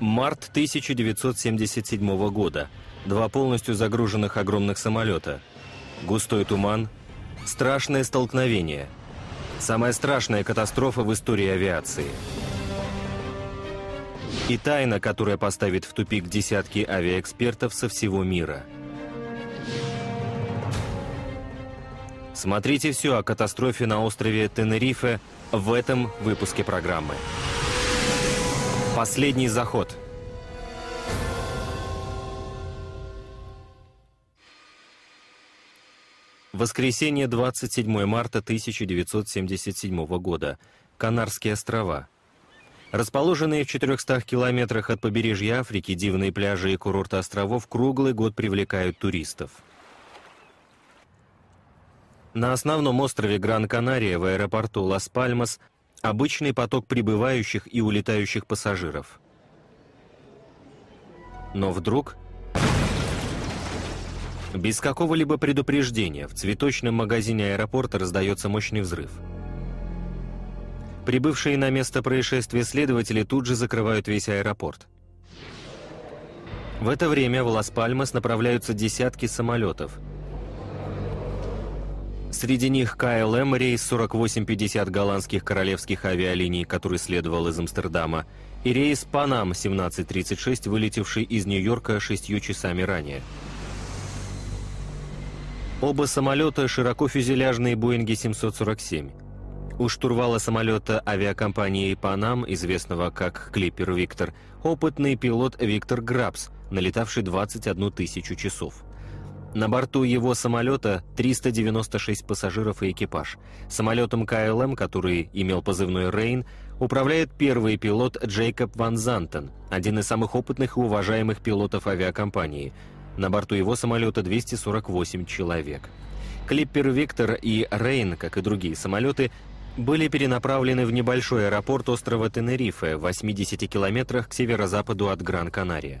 Март 1977 года. Два полностью загруженных огромных самолета. Густой туман. Страшное столкновение. Самая страшная катастрофа в истории авиации. И тайна, которая поставит в тупик десятки авиаэкспертов со всего мира. Смотрите все о катастрофе на острове Тенерифе в этом выпуске программы. Последний заход. Воскресенье, 27 марта 1977 года. Канарские острова. Расположенные в 400 километрах от побережья Африки, дивные пляжи и курорты островов круглый год привлекают туристов. На основном острове Гран-Канария в аэропорту Лас-Пальмас обычный поток прибывающих и улетающих пассажиров. Но вдруг, без какого-либо предупреждения, в цветочном магазине аэропорта раздается мощный взрыв. Прибывшие на место происшествия следователи тут же закрывают весь аэропорт. В это время в Лас-Пальмас направляются десятки самолетов – Среди них KLM рейс 4850 голландских королевских авиалиний, который следовал из Амстердама, и рейс Pan Am 1736, вылетевший из Нью-Йорка шестью часами ранее. Оба самолета широкофюзеляжные Боинги 747. У штурвала самолета авиакомпании «Pan Am», известного как «Клиппер Виктор», опытный пилот Виктор Грабс, налетавший 21 тысячу часов. На борту его самолета 396 пассажиров и экипаж. Самолетом КЛМ, который имел позывной «Рейн», управляет первый пилот Джейкоб Ван Зантен, один из самых опытных и уважаемых пилотов авиакомпании. На борту его самолета 248 человек. Клиппер Виктор и Рейн, как и другие самолеты, были перенаправлены в небольшой аэропорт острова Тенерифе в 80 километрах к северо-западу от Гран-Канария.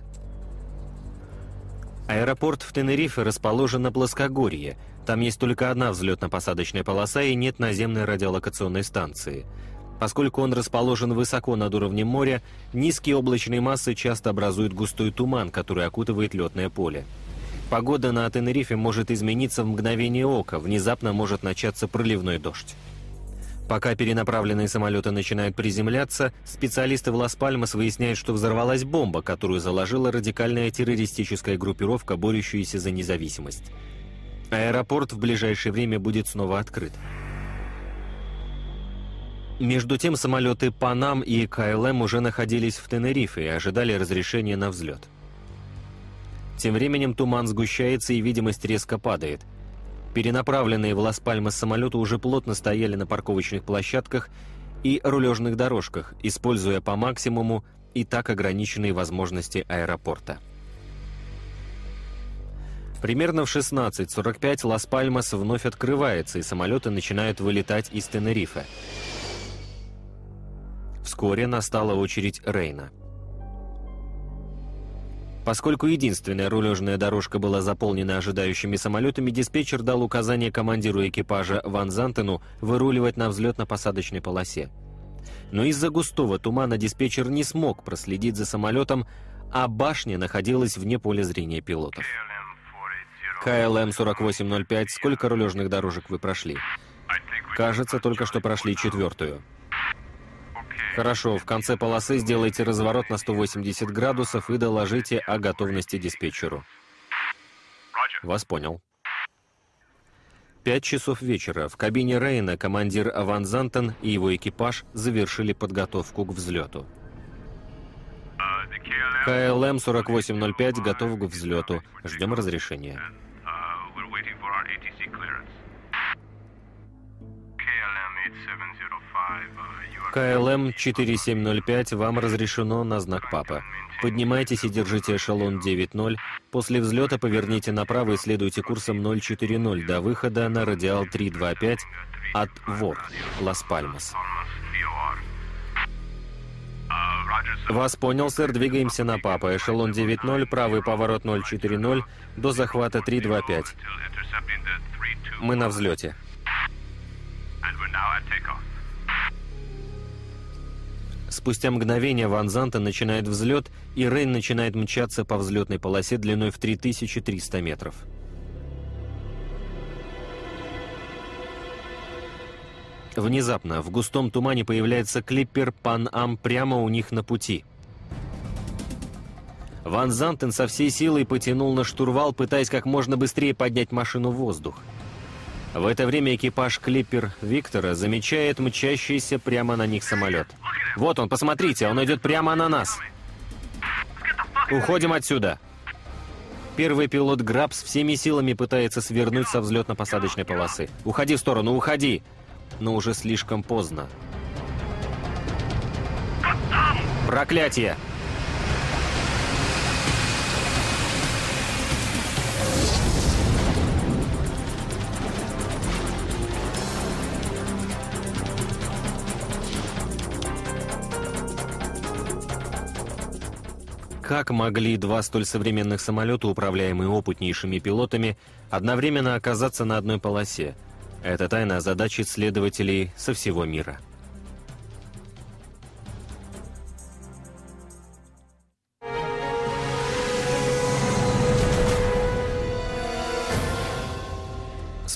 Аэропорт в Тенерифе расположен на плоскогорье. Там есть только одна взлетно-посадочная полоса и нет наземной радиолокационной станции. Поскольку он расположен высоко над уровнем моря, низкие облачные массы часто образуют густой туман, который окутывает летное поле. Погода на Тенерифе может измениться в мгновение ока, внезапно может начаться проливной дождь. Пока перенаправленные самолеты начинают приземляться, специалисты в Лас-Пальмас выясняют, что взорвалась бомба, которую заложила радикальная террористическая группировка, борющаяся за независимость. Аэропорт в ближайшее время будет снова открыт. Между тем, самолеты «Панам» и «КЛМ» уже находились в Тенерифе и ожидали разрешения на взлет. Тем временем туман сгущается и видимость резко падает – Перенаправленные в Лас-Пальмас самолеты уже плотно стояли на парковочных площадках и рулежных дорожках, используя по максимуму и так ограниченные возможности аэропорта. Примерно в 16.45 Лас-Пальмас вновь открывается, и самолеты начинают вылетать из Тенерифе. Вскоре настала очередь Рейна. Поскольку единственная рулежная дорожка была заполнена ожидающими самолетами, диспетчер дал указание командиру экипажа Ван Зантену выруливать на взлетно-посадочной полосе. Но из-за густого тумана диспетчер не смог проследить за самолетом, а башня находилась вне поля зрения пилотов. KLM-4805, сколько рулежных дорожек вы прошли? Кажется, только что прошли четвертую. Хорошо, в конце полосы сделайте разворот на 180 градусов и доложите о готовности диспетчеру. Вас понял. Пять часов вечера в кабине рейса командир Ван Зантен и его экипаж завершили подготовку к взлету. KLM-4805 готов к взлету. Ждем разрешения. KLM-4705 вам разрешено на знак Папа. Поднимайтесь и держите эшелон 9.0. После взлета поверните направо и следуйте курсом 040 до выхода на радиал 325 от ВОР, Лас-Пальмас. Вас понял, сэр. Двигаемся на Папа. Эшелон 9.0, правый поворот 040 до захвата 325. Мы на взлете. Спустя мгновение Ван Занта начинает взлет, и Рейн начинает мчаться по взлетной полосе длиной в 3300 метров. Внезапно в густом тумане появляется клиппер Пан-Ам прямо у них на пути. Ван Зантен со всей силой потянул на штурвал, пытаясь как можно быстрее поднять машину в воздух. В это время экипаж клиппер Виктора замечает мчащийся прямо на них самолет. Вот он, посмотрите, он идет прямо на нас. Уходим отсюда. Первый пилот Грабс всеми силами пытается свернуть со взлетно-посадочной полосы. Уходи в сторону, уходи! но уже слишком поздно. Проклятие! Как могли два столь современных самолета, управляемые опытнейшими пилотами, одновременно оказаться на одной полосе – эта тайна озадачит следователей со всего мира.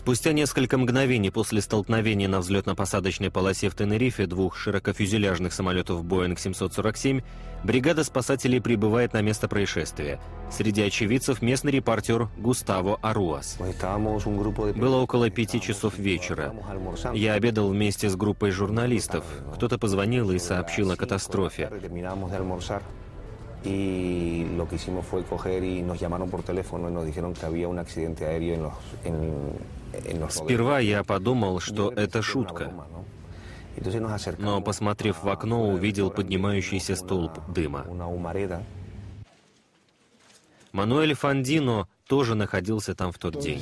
Спустя несколько мгновений после столкновения на взлетно-посадочной полосе в Тенерифе двух широкофюзеляжных самолетов Boeing 747, бригада спасателей прибывает на место происшествия. Среди очевидцев местный репортер Густаво Аруас. Было около пяти часов вечера. Я обедал вместе с группой журналистов. Кто-то позвонил и сообщил о катастрофе. Y lo que hicimos fue coger y nos llamaron por teléfono y nos dijeron que había un accidente aéreo en, los, en, Сперва я подумал, что это шутка. Но, посмотрев в окно, увидел поднимающийся столб дыма. Мануэль Фандино тоже находился там в тот день.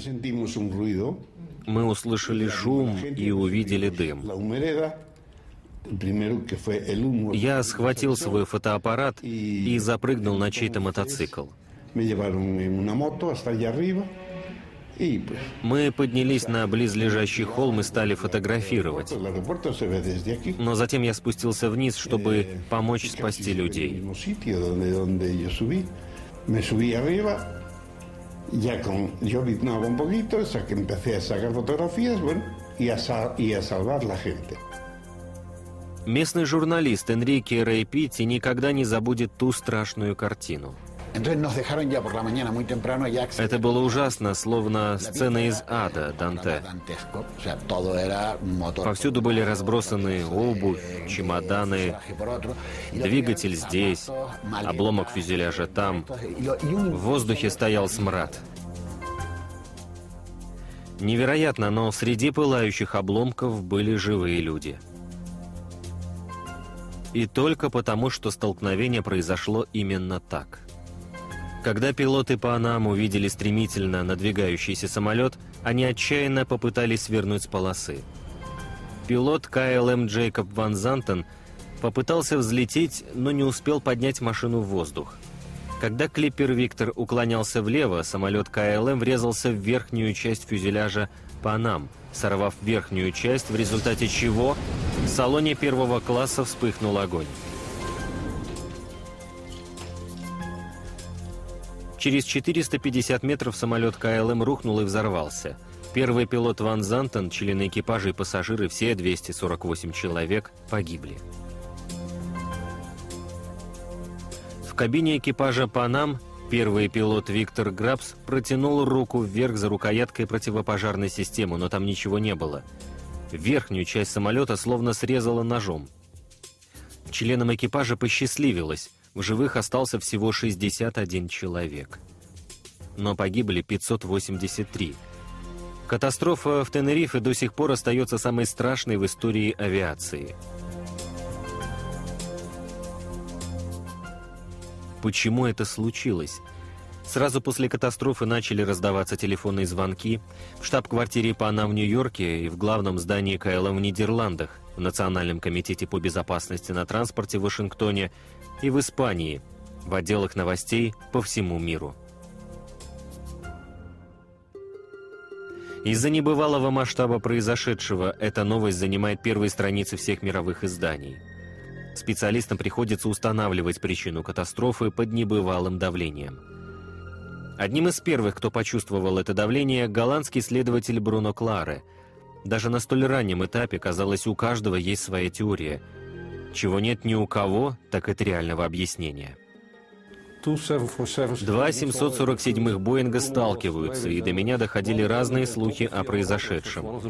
Мы услышали шум и увидели дым. Я схватил свой фотоаппарат и запрыгнул на чей-то мотоцикл. Мы поднялись на близлежащий холм и стали фотографировать. Но затем я спустился вниз, чтобы помочь спасти людей. Ya con, yo ritmaba un poquito, que empecé a sacar fotografías, bueno, y a, y a salvar la gente. Местный журналист Энрике Рэй Питти никогда не забудет ту страшную картину. Это было ужасно, словно сцена из ада Данте. Повсюду были разбросаны обувь, чемоданы, двигатель здесь, обломок фюзеляжа там. В воздухе стоял смрад. Невероятно, но среди пылающих обломков были живые люди. И только потому, что столкновение произошло именно так – когда пилоты Панам увидели стремительно надвигающийся самолет, они отчаянно попытались свернуть с полосы. Пилот КЛМ Джейкоб Ван Зантен попытался взлететь, но не успел поднять машину в воздух. Когда клиппер Виктор уклонялся влево, самолет KLM врезался в верхнюю часть фюзеляжа Pan Am, сорвав верхнюю часть, в результате чего в салоне первого класса вспыхнул огонь. Через 450 метров самолет KLM рухнул и взорвался. Первый пилот Ван Зантон, члены экипажа и пассажиры, все 248 человек, погибли. В кабине экипажа «Панам» первый пилот Виктор Грабс протянул руку вверх за рукояткой противопожарной системы, но там ничего не было. Верхнюю часть самолета словно срезало ножом. Членам экипажа посчастливилось. В живых остался всего 61 человек. Но погибли 583. Катастрофа в Тенерифе до сих пор остается самой страшной в истории авиации. Почему это случилось? Сразу после катастрофы начали раздаваться телефонные звонки в штаб-квартире ПАНА в Нью-Йорке и в главном здании КЛМ в Нидерландах, в Национальном комитете по безопасности на транспорте в Вашингтоне и в Испании, в отделах новостей по всему миру. Из-за небывалого масштаба произошедшего эта новость занимает первые страницы всех мировых изданий. Специалистам приходится устанавливать причину катастрофы под небывалым давлением. Одним из первых, кто почувствовал это давление, голландский следователь Бруно Кларе. Даже на столь раннем этапе, казалось, у каждого есть своя теория. Чего нет ни у кого, так это реального объяснения. Два 747-х Боинга сталкиваются, и до меня доходили разные слухи о произошедшем.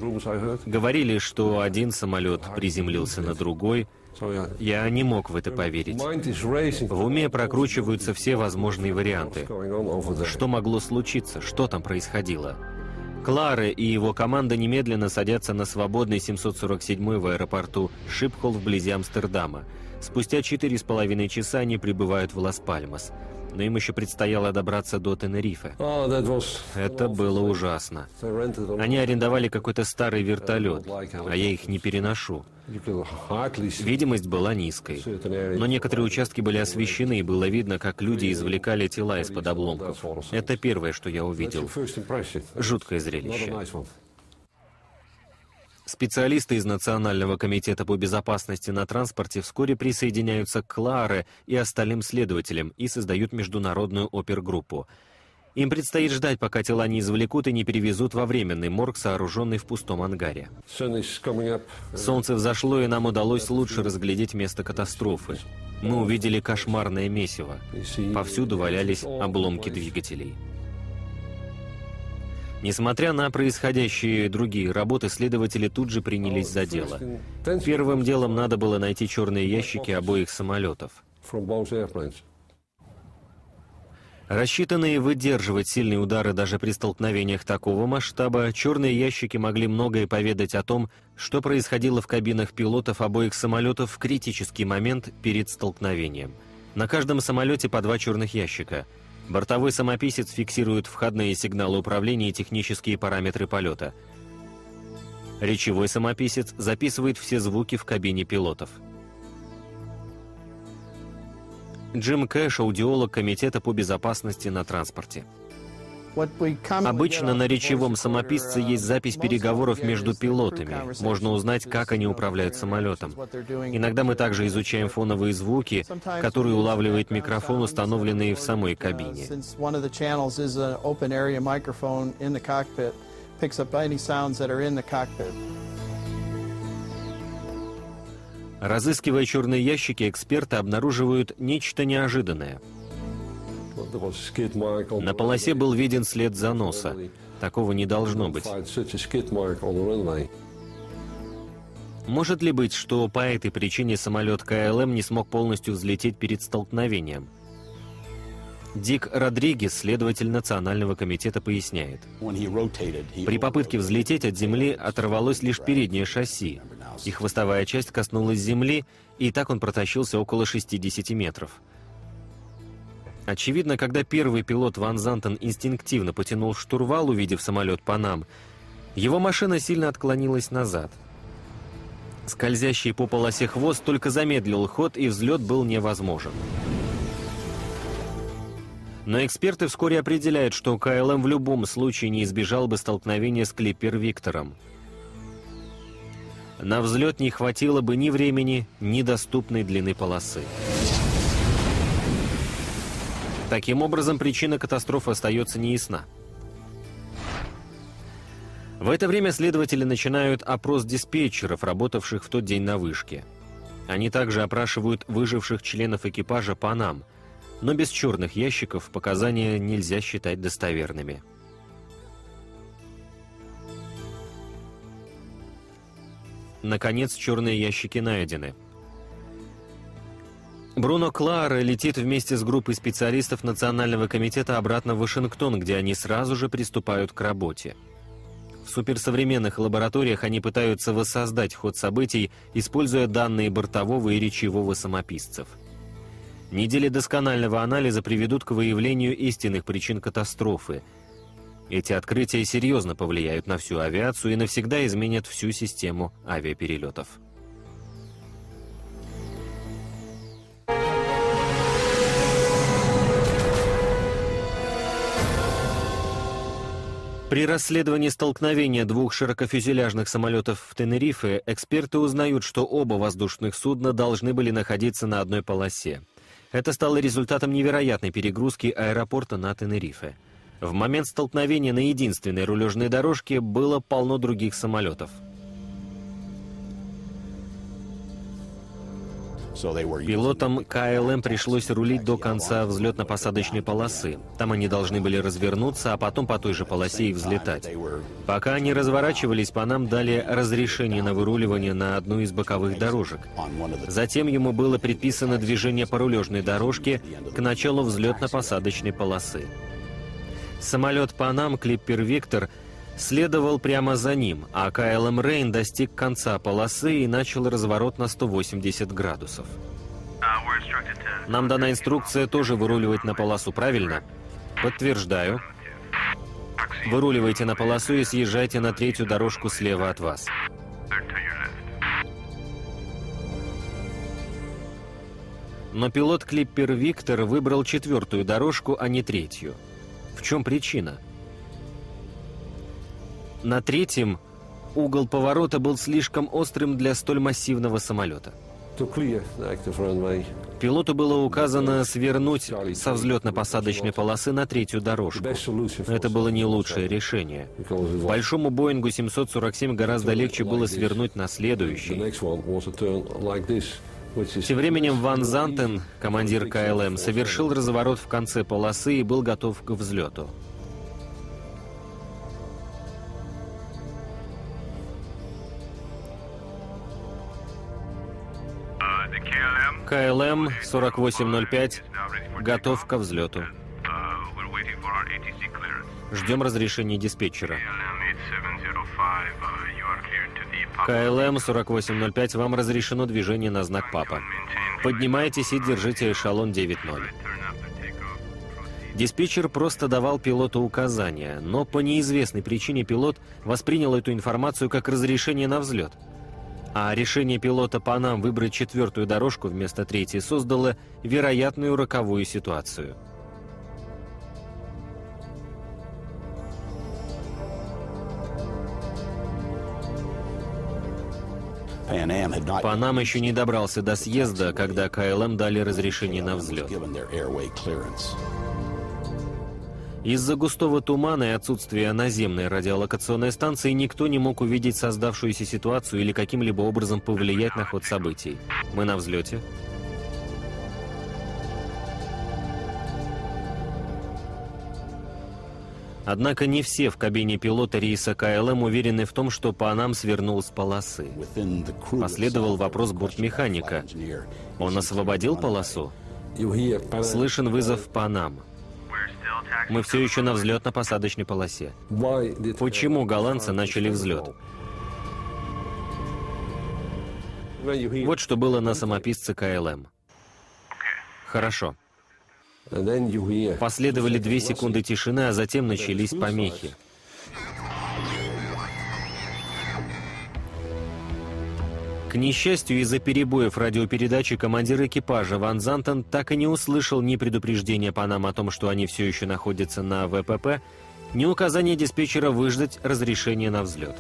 Говорили, что один самолет приземлился на другой. Я не мог в это поверить. В уме прокручиваются все возможные варианты. Что могло случиться? Что там происходило? Клары и его команда немедленно садятся на свободный 747 в аэропорту Шипхол вблизи Амстердама. Спустя четыре с половиной часа они прибывают в Лас-Пальмас. Но им еще предстояло добраться до Тенерифе. Это было ужасно. Они арендовали какой-то старый вертолет, а я их не переношу. Видимость была низкой, но некоторые участки были освещены, и было видно, как люди извлекали тела из-под обломков. Это первое, что я увидел. Жуткое зрелище. Специалисты из Национального комитета по безопасности на транспорте вскоре присоединяются к Кларе и остальным следователям и создают международную опергруппу. Им предстоит ждать, пока тела не извлекут и не перевезут во временный морг, сооруженный в пустом ангаре. Солнце взошло, и нам удалось лучше разглядеть место катастрофы. Мы увидели кошмарное месиво. Повсюду валялись обломки двигателей. Несмотря на происходящие другие работы, следователи тут же принялись за дело. Первым делом надо было найти черные ящики обоих самолетов. Рассчитанные выдерживать сильные удары даже при столкновениях такого масштаба, черные ящики могли многое поведать о том, что происходило в кабинах пилотов обоих самолетов в критический момент перед столкновением. На каждом самолете по два черных ящика – Бортовой самописец фиксирует входные сигналы управления и технические параметры полета. Речевой самописец записывает все звуки в кабине пилотов. Джим Кэш, аудиолог Комитета по безопасности на транспорте. Обычно на речевом самописце есть запись переговоров между пилотами. Можно узнать, как они управляют самолетом. Иногда мы также изучаем фоновые звуки, которые улавливает микрофон, установленный в самой кабине. Разыскивая черные ящики, эксперты обнаруживают нечто неожиданное — на полосе был виден след заноса. Такого не должно быть. Может ли быть, что по этой причине самолет КЛМ не смог полностью взлететь перед столкновением? Дик Родригес, следователь Национального комитета, поясняет. При попытке взлететь от земли оторвалось лишь переднее шасси, и хвостовая часть коснулась земли, и так он протащился около 60 метров. Очевидно, когда первый пилот Ван Зантен инстинктивно потянул штурвал, увидев самолет Панам, его машина сильно отклонилась назад. Скользящий по полосе хвост только замедлил ход, и взлет был невозможен. Но эксперты вскоре определяют, что КЛМ в любом случае не избежал бы столкновения с Клиппер Виктором. На взлет не хватило бы ни времени, ни доступной длины полосы. Таким образом, причина катастрофы остается неясна. В это время следователи начинают опрос диспетчеров, работавших в тот день на вышке. Они также опрашивают выживших членов экипажа «Панам», но без черных ящиков показания нельзя считать достоверными. Наконец, черные ящики найдены – Бруно Клара летит вместе с группой специалистов Национального комитета обратно в Вашингтон, где они сразу же приступают к работе. В суперсовременных лабораториях они пытаются воссоздать ход событий, используя данные бортового и речевого самописцев. Недели досконального анализа приведут к выявлению истинных причин катастрофы. Эти открытия серьезно повлияют на всю авиацию и навсегда изменят всю систему авиаперелетов. При расследовании столкновения двух широкофюзеляжных самолетов в Тенерифе эксперты узнают, что оба воздушных судна должны были находиться на одной полосе. Это стало результатом невероятной перегрузки аэропорта на Тенерифе. В момент столкновения на единственной рулежной дорожке было полно других самолетов – Пилотам КЛМ пришлось рулить до конца взлетно-посадочной полосы. Там они должны были развернуться, а потом по той же полосе и взлетать. Пока они разворачивались, по нам дали разрешение на выруливание на одну из боковых дорожек. Затем ему было предписано движение по рулежной дорожке к началу взлетно-посадочной полосы. Самолет «Панам» Клиппер «Виктор» следовал прямо за ним, а КЛМ «Рейн» достиг конца полосы и начал разворот на 180 градусов. Нам дана инструкция тоже выруливать на полосу, правильно? Подтверждаю. Выруливайте на полосу и съезжайте на третью дорожку слева от вас. Но пилот Клиппер Виктор выбрал четвертую дорожку, а не третью. В чем причина? На третьем угол поворота был слишком острым для столь массивного самолета. Пилоту было указано свернуть со взлетно-посадочной полосы на третью дорожку. Это было не лучшее решение. Большому Боингу 747 гораздо легче было свернуть на следующий. Тем временем Ван Зантен, командир KLM, совершил разворот в конце полосы и был готов к взлету. KLM 4805 готов ко взлету. Ждем разрешения диспетчера. КЛМ 4805, вам разрешено движение на знак ПАПа. Поднимайтесь и держите эшелон 9.0. Диспетчер просто давал пилоту указания, но по неизвестной причине пилот воспринял эту информацию как разрешение на взлет – а решение пилота Панам выбрать четвертую дорожку вместо третьей создало вероятную роковую ситуацию. Pan Am еще не добрался до съезда, когда KLM дали разрешение на взлет. Из-за густого тумана и отсутствия наземной радиолокационной станции никто не мог увидеть создавшуюся ситуацию или каким-либо образом повлиять на ход событий. Мы на взлете. Однако не все в кабине пилота рейса KLM уверены в том, что Pan Am свернул с полосы. Последовал вопрос бортмеханика. Он освободил полосу? Слышен вызов Панам. Мы все еще на взлетно-посадочной полосе. Почему голландцы начали взлет? Вот что было на самописце КЛМ. Хорошо. Последовали две секунды тишины, а затем начались помехи. К несчастью, из-за перебоев радиопередачи командир экипажа Ван Зантон так и не услышал ни предупреждения по нам о том, что они все еще находятся на ВПП, ни указания диспетчера выждать разрешение на взлет.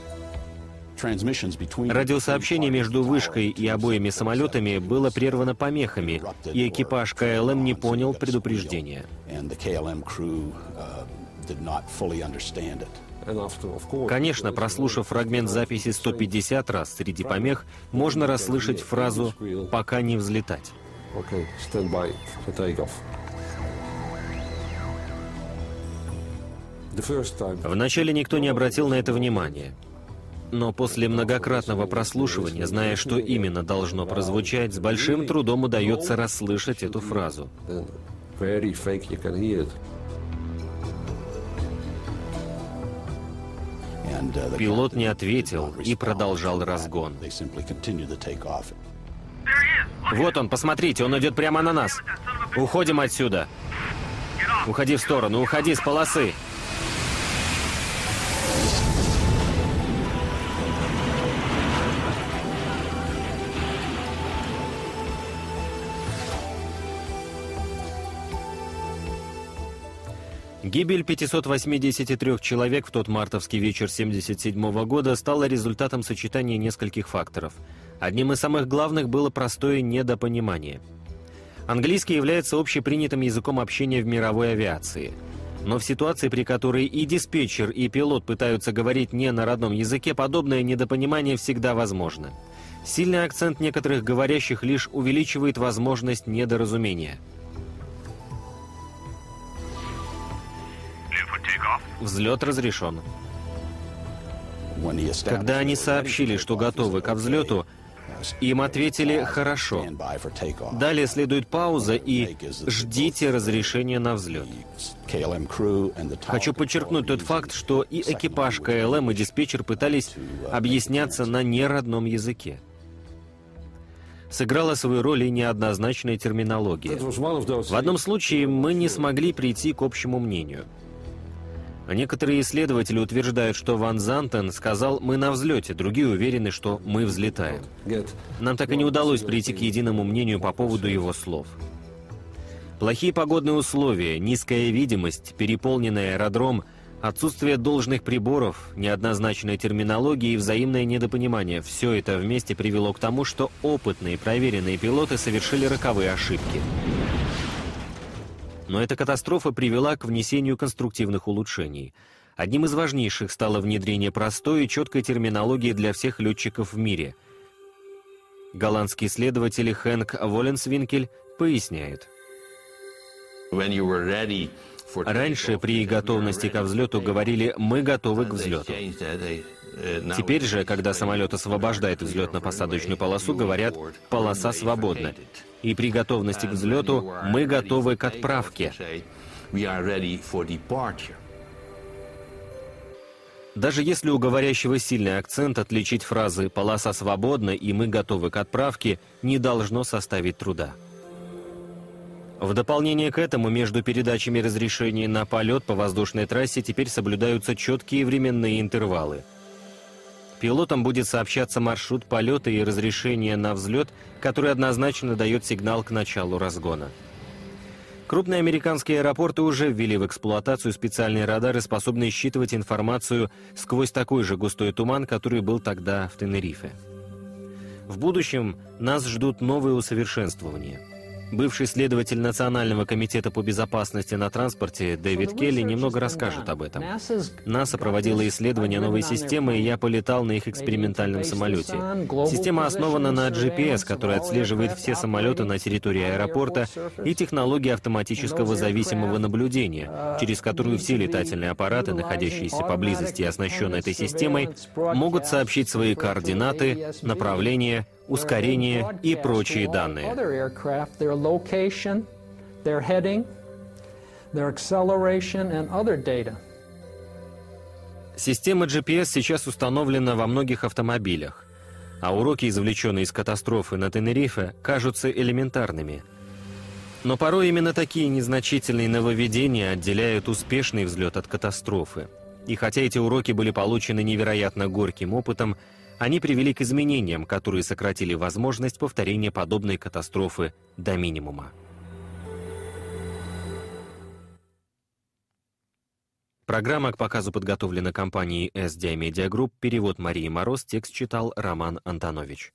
Радиосообщение между вышкой и обоими самолетами было прервано помехами, и экипаж КЛМ не понял предупреждения. Конечно, прослушав фрагмент записи 150 раз среди помех, можно расслышать фразу «пока не взлетать». Вначале никто не обратил на это внимания. Но после многократного прослушивания, зная, что именно должно прозвучать, с большим трудом удается расслышать эту фразу. Пилот не ответил и продолжал разгон. Вот он, посмотрите, он идет прямо на нас. Уходим отсюда. Уходи в сторону, уходи с полосы. Гибель 583 человек в тот мартовский вечер 1977 года стала результатом сочетания нескольких факторов. Одним из самых главных было простое недопонимание. Английский является общепринятым языком общения в мировой авиации. Но в ситуации, при которой и диспетчер, и пилот пытаются говорить не на родном языке, подобное недопонимание всегда возможно. Сильный акцент некоторых говорящих лишь увеличивает возможность недоразумения – Взлет разрешен. Когда они сообщили, что готовы к взлету, им ответили «хорошо». Далее следует пауза и «ждите разрешения на взлет». Хочу подчеркнуть тот факт, что и экипаж КЛМ, и диспетчер пытались объясняться на неродном языке. Сыграла свою роль и неоднозначная терминология. В одном случае мы не смогли прийти к общему мнению – некоторые исследователи утверждают, что Ван Зантен сказал «мы на взлете», другие уверены, что «мы взлетаем». Нам так и не удалось прийти к единому мнению по поводу его слов. Плохие погодные условия, низкая видимость, переполненный аэродром, отсутствие должных приборов, неоднозначная терминология и взаимное недопонимание – все это вместе привело к тому, что опытные, проверенные пилоты совершили роковые ошибки. Но эта катастрофа привела к внесению конструктивных улучшений. Одним из важнейших стало внедрение простой и четкой терминологии для всех летчиков в мире. Голландский исследователь Хэнк Воленсвинкель поясняет. Раньше при готовности к взлету говорили «мы готовы к взлету». Теперь же, когда самолет освобождает взлетно-посадочную полосу, говорят «полоса свободна». И при готовности к взлету мы готовы к отправке. Даже если у говорящего сильный акцент, отличить фразы «полоса свободна» и «мы готовы к отправке» не должно составить труда. В дополнение к этому между передачами разрешений на полет по воздушной трассе теперь соблюдаются четкие временные интервалы – Пилотам будет сообщаться маршрут полета и разрешение на взлет, который однозначно дает сигнал к началу разгона. Крупные американские аэропорты уже ввели в эксплуатацию специальные радары, способные считывать информацию сквозь такой же густой туман, который был тогда в Тенерифе. В будущем нас ждут новые усовершенствования – Бывший следователь Национального комитета по безопасности на транспорте Дэвид Келли немного расскажет об этом. НАСА проводила исследование новой системы, и я полетал на их экспериментальном самолете. Система основана на GPS, который отслеживает все самолеты на территории аэропорта, и технологии автоматического зависимого наблюдения, через которую все летательные аппараты, находящиеся поблизости и оснащенные этой системой, могут сообщить свои координаты, направления, ускорение и прочие данные. Система GPS сейчас установлена во многих автомобилях, а уроки, извлеченные из катастрофы на Тенерифе, кажутся элементарными. Но порой именно такие незначительные нововведения отделяют успешный взлет от катастрофы. И хотя эти уроки были получены невероятно горьким опытом, они привели к изменениям, которые сократили возможность повторения подобной катастрофы до минимума. Программа к показу подготовлена компанией SDI Media Group, перевод Марии Мороз, текст читал Роман Антонович.